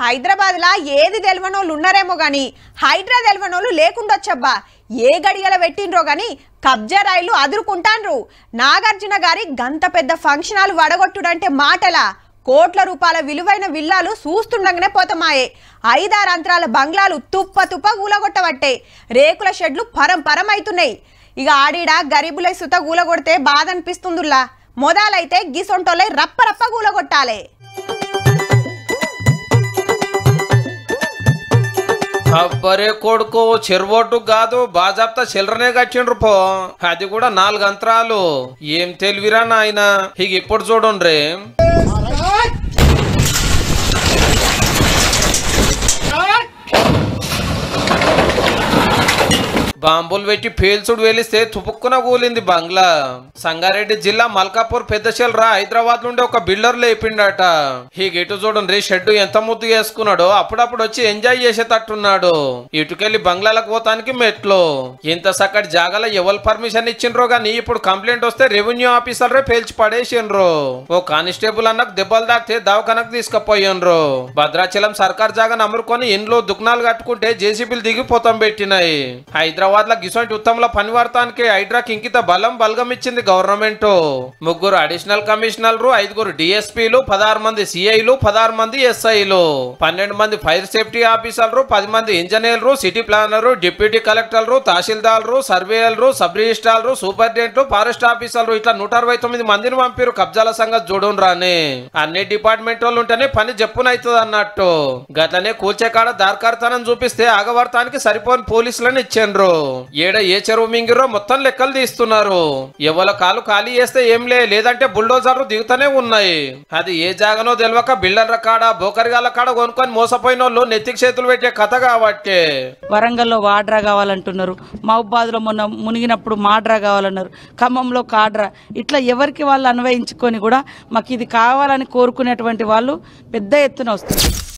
హైదరాబాద్ లా ఏది తెలవనోళ్ళు ఉన్నారేమో గాని హైడ్రా తెలవనోళ్ళు లేకుండొచ్చబ్బా. ఏ గడియల పెట్టిండ్రో గాని కబ్జా రాయిలు అదురుకుంటాన్రు నాగార్జున గారి గంత పెద్ద ఫంక్షనాలు వడగొట్టుడంటే మాటలా. కోట్ల రూపాయల విలువైన విల్లాలు చూస్తుండగానే పోతమాయే. ఐదారు అంతరాల బంగ్లాలు తుప్ప తుప్ప కూలగొట్టబట్టే రేకుల షెడ్లు పరం అవుతున్నాయి ఇక ఆడిడా గరీబులై సుత గూలగొడితే బాధ అనిపిస్తుందిలా మొదలైతే గిసొంటోలై రప్ప రప్ప గూలగొట్టాలే. అబ్బరే కొడుకు చెరువోటు కాదు బాజాప్తా చిల్లరనే కట్టిండ్రు పో. అది కూడా నాలుగు అంతరాలు. ఏం తెలివిరా నాయన? ఇక ఇప్పుడు చూడండి బాంబులు పెట్టి పేల్చుడు వేలిస్తే తుపుక్కున కూలింది బంగ్లా. సంగారెడ్డి జిల్లా మల్కాపూర్ పెద్దశెల్రా హైదరాబాద్ నుండి ఒక బిల్డర్ లేపిండట. ఈ గేటు చూడండి షెడ్ ఎంత ముద్దు వేసుకున్నాడో అప్పుడప్పుడు వచ్చి ఎంజాయ్ చేసేటట్టున్నాడు. ఇటుకెళ్ళి బంగ్లాలకు పోతానికి మెట్లు. ఇంత సక్కటి జాగాలో ఎవరు పర్మిషన్ ఇచ్చిండ్రో గానీ ఇప్పుడు కంప్లైంట్ వస్తే రెవెన్యూ ఆఫీసర్రే పేల్చి పడేసిండ్రు. ఓ కానిస్టేబుల్ అన్నకు దెబ్బలు తాకితే దవాఖానకు తీసుకుపోయిండ్రు. భద్రాచలం సర్కార్ జాగాను అమ్ముకొని ఇండ్లో దుకాణాలు కట్టుకుంటే జేసీబీలు దిగిపోతాం పెట్టినాయి. హైదరాబాద్ లో గిసొంటి ఉత్తమంలో పని వాడటానికి హైడ్రాకి ఇంకిత బలం బలగం ఇచ్చింది గవర్నమెంట్. ముగ్గురు అడిషనల్ కమిషనర్లు ఐదుగురు డిఎస్పీలు పదహారు మంది సిఐలు పదహారు మంది ఎస్ఐలు. పన్నెండు మంది ఫైర్ సేఫ్టీ ఆఫీసర్లు పది మంది ఇంజనీర్లు సిటీ ప్లానర్ డిప్యూటీ కలెక్టర్లు తహసీల్దార్లు సర్వేయర్లు సబ్ రిజిస్ట్రార్లు సూపరింటెండెంట్లు ఫారెస్ట్ ఆఫీసర్లు. ఇట్లా నూట అరవై తొమ్మిది మందిని పంపారు కబ్జాల సంగతి చూడం రాని. అన్ని డిపార్ట్మెంట్ వాళ్ళు ఉంటేనే పని జప్పునైతుంది అన్నట్టు. గట్లనే కూల్చేకాడ దార్కార్తనం చూపిస్తే ఆగవర్తానికి సరిపోని పోలీసులను ఇచ్చిండ్రు. ఏడ ఏ చెరువు మింగిరో మొత్తం లెక్కలు తీస్తున్నారు. ఎవల కాలు ఖాళీ చేస్తే ఏంలే లేదంటే బుల్డోజర్లు దిగుతూనే ఉన్నాయి. అది ఏ జాగనో తెలియక బిల్డర్ల కాడ బోకరిగాల కాడ కొనుక్కొని మోసపోయిన వాళ్ళు నెత్తికి చేతులు పెట్టే కథ కాబట్టి. వరంగల్లో వాడ్రా కావాలంటున్నారు. మహబాద్లో మొన్న మునిగినప్పుడు మాడ్రా కావాలన్నారు. ఖమ్మంలో కాడ్రా. ఇట్లా ఎవరికి వాళ్ళు అన్వయించుకొని కూడా మాకు ఇది కావాలని కోరుకునేటువంటి వాళ్ళు పెద్ద ఎత్తున వస్తారు